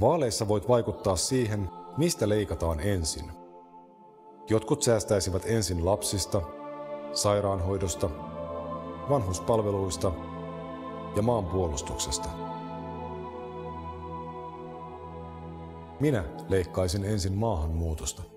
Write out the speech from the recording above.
Vaaleissa voit vaikuttaa siihen, mistä leikataan ensin. Jotkut säästäisivät ensin lapsista, sairaanhoidosta, vanhuspalveluista ja maanpuolustuksesta. Minä leikkaisin ensin maahanmuutosta.